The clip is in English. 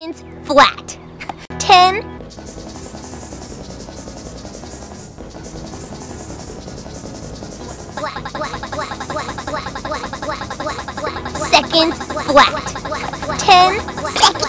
flat. 10 seconds flat. 10